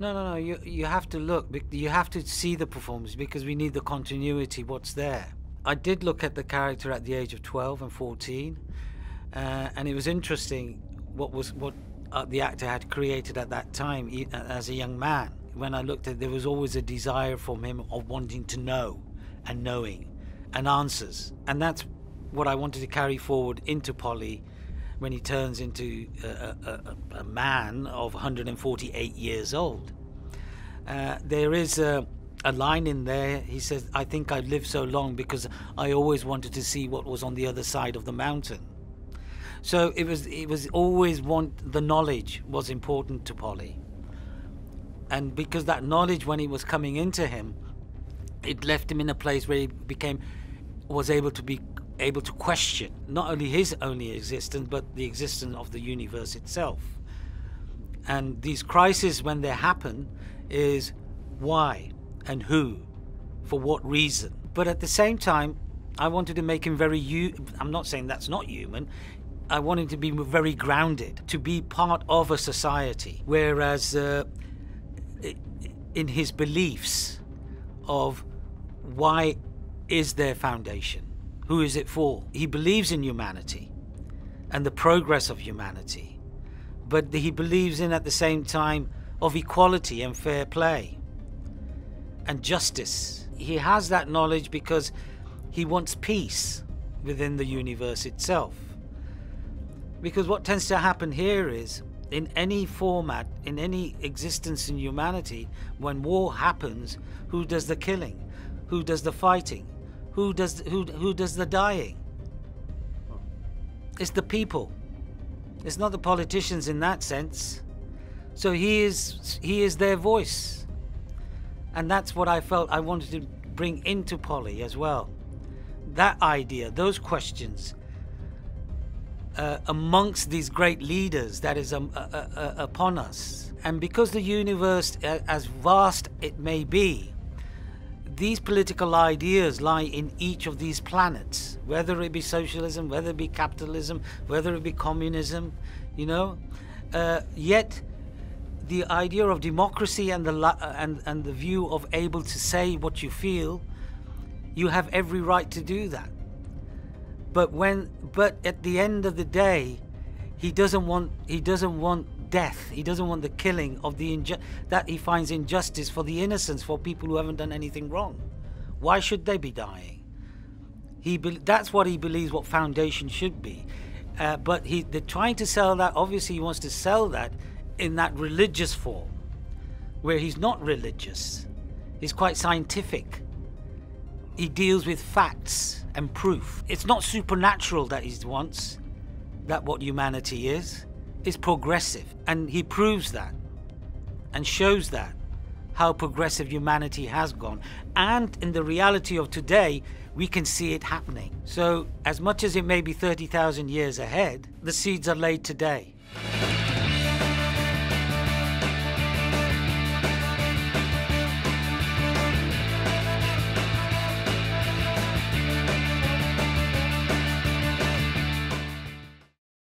No, no, no. You you have to look. You have to see the performance because we need the continuity. What's there? I did look at the character at the age of 12 and 14, uh, and it was interesting what was what uh, the actor had created at that time as a young man. When I looked at, there was always a desire from him of wanting to know, and knowing, and answers, and that's what I wanted to carry forward into Poly when he turns into a, a, a, man of 148 years old. Uh, there is a, a line in there. He says, I think I've lived so long because I always wanted to see what was on the other side of the mountain. So it was it was always want the knowledge was important to Poly. And because that knowledge when it was coming into him, it left him in a place where he became was able to be able to question not only his only existence but the existence of the universe itself. And these crises when they happen is why and who for what reason. But at the same time I wanted to make him very I'm not saying that's not human. I want him to be very grounded, to be part of a society. Whereas uh, in his beliefs of why is their foundation? Who is it for? He believes in humanity and the progress of humanity, but he believes in at the same time of equality and fair play and justice. He has that knowledge because he wants peace within the universe itself. Because what tends to happen here is, in any format, in any existence in humanity, when war happens, who does the killing? Who does the fighting? Who does who who does the dying? It's the people. It's not the politicians in that sense. So he is he is their voice. And that's what I felt I wanted to bring into Poly as well. That idea, those questions, uh, amongst these great leaders that is um, uh, uh, uh, upon us. And because the universe, uh, as vast it may be, these political ideas lie in each of these planets, whether it be socialism, whether it be capitalism, whether it be communism, you know. Uh, yet, the idea of democracy and the uh, and and the view of able to say what you feel, you have every right to do that. But when but at the end of the day, he doesn't want he doesn't want death. He doesn't want the killing of the inju- that he finds injustice for the innocents for people who haven't done anything wrong. Why should they be dying? He be- that's what he believes what foundation should be. Uh, but he they're trying to sell that. Obviously, he wants to sell that in that religious form, where he's not religious. He's quite scientific. He deals with facts and proof. It's not supernatural that he wants, that what humanity is. It's progressive. And he proves that and shows that how progressive humanity has gone. And in the reality of today, we can see it happening. So, as much as it may be 30,000 years ahead, the seeds are laid today.